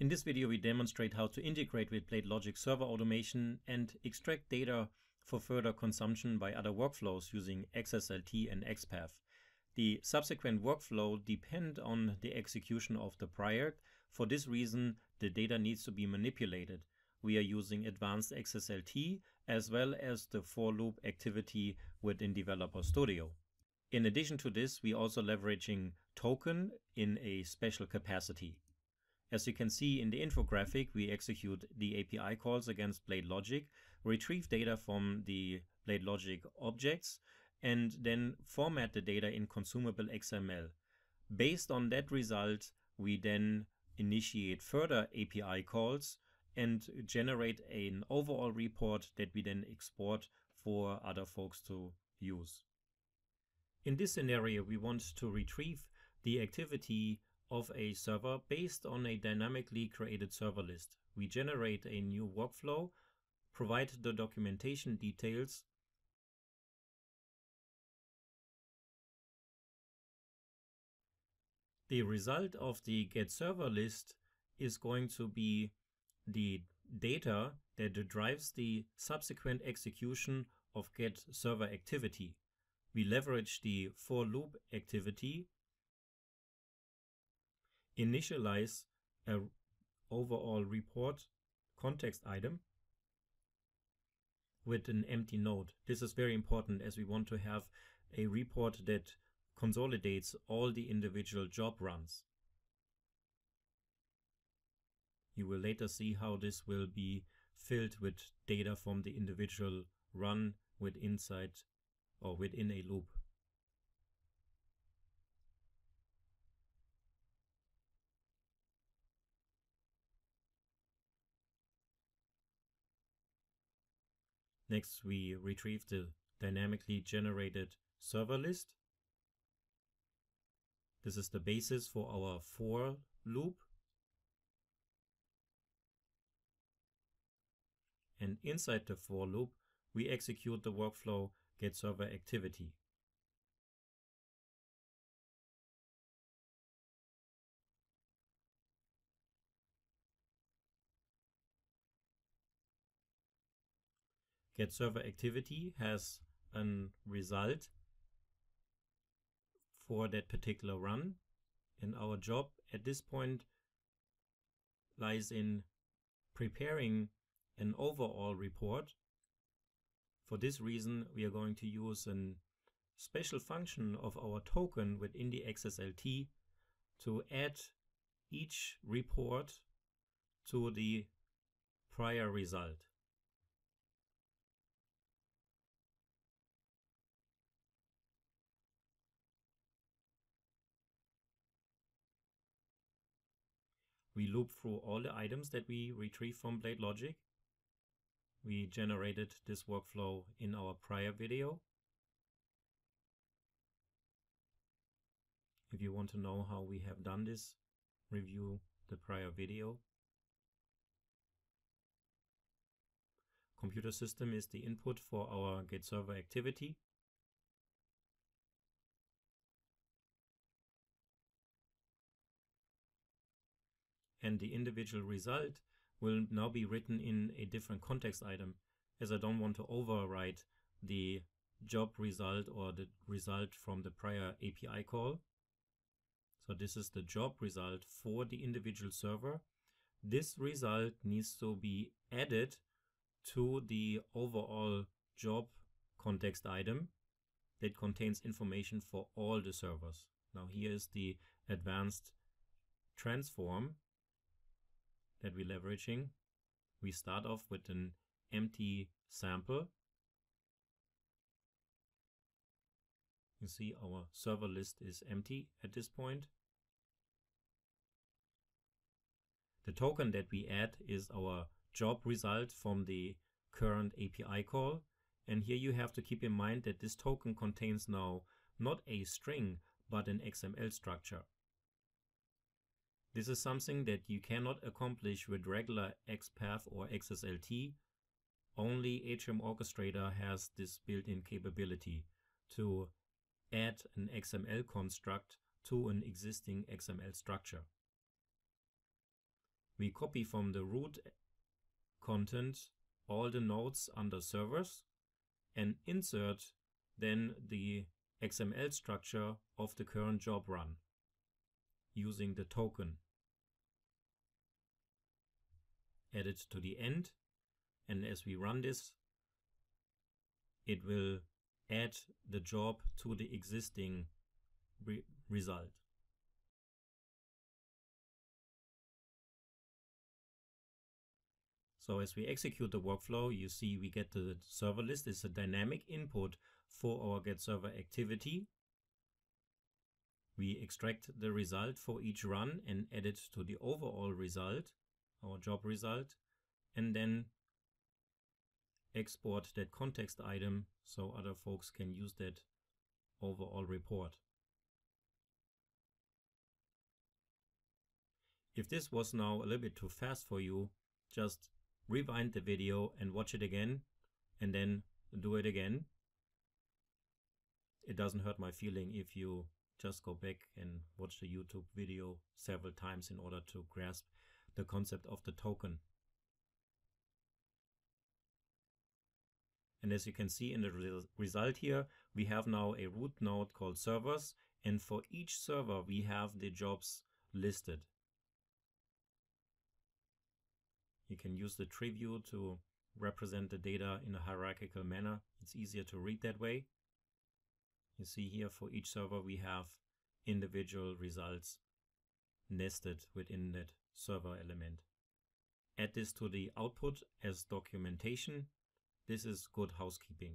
In this video, we demonstrate how to integrate with BladeLogic server automation and extract data for further consumption by other workflows using XSLT and XPath. The subsequent workflow depend on the execution of the prior. For this reason, the data needs to be manipulated. We are using advanced XSLT as well as the for loop activity within Developer Studio. In addition to this, we are also leveraging token in a special capacity. As you can see in the infographic, we execute the API calls against Blade Logic, retrieve data from the Blade Logic objects, and then format the data in consumable XML. Based on that result, we then initiate further API calls and generate an overall report that we then export for other folks to use. In this scenario, we want to retrieve the activity of a server based on a dynamically created server list. We generate a new workflow, provide the documentation details, The result of the get server list is going to be the data that drives the subsequent execution of get server activity. We leverage the for loop activity initialize a overall report context item with an empty node. This is very important as we want to have a report that consolidates all the individual job runs. You will later see how this will be filled with data from the individual run with inside or within a loop. Next, we retrieve the dynamically generated server list. This is the basis for our for loop. And inside the for loop, we execute the workflow get server activity. Get server activity has a result for that particular run. And our job at this point lies in preparing an overall report. For this reason, we are going to use a special function of our token within the XSLT to add each report to the prior result. We loop through all the items that we retrieve from Blade Logic. We generated this workflow in our prior video. If you want to know how we have done this, review the prior video. Computer system is the input for our get server activity. And the individual result will now be written in a different context item as I don't want to overwrite the job result or the result from the prior API call. So this is the job result for the individual server. This result needs to be added to the overall job context item that contains information for all the servers. Now here is the advanced transform that we're leveraging. We start off with an empty sample. You see our server list is empty at this point. The token that we add is our job result from the current API call. And here you have to keep in mind that this token contains now not a string, but an XML structure. This is something that you cannot accomplish with regular XPath or XSLT. Only HM Orchestrator has this built-in capability to add an XML construct to an existing XML structure. we copy from the root content all the nodes under servers and insert then the XML structure of the current job run using the token. Add it to the end and as we run this it will add the job to the existing re result. So as we execute the workflow, you see we get the server list. It's a dynamic input for our get server activity. We extract the result for each run and add it to the overall result, our job result, and then export that context item so other folks can use that overall report. If this was now a little bit too fast for you, just rewind the video and watch it again and then do it again. It doesn't hurt my feeling if you just go back and watch the YouTube video several times in order to grasp the concept of the token. And as you can see in the re result here, we have now a root node called servers. And for each server, we have the jobs listed. You can use the tree view to represent the data in a hierarchical manner. It's easier to read that way. You see here for each server we have individual results nested within that server element. Add this to the output as documentation this is good housekeeping.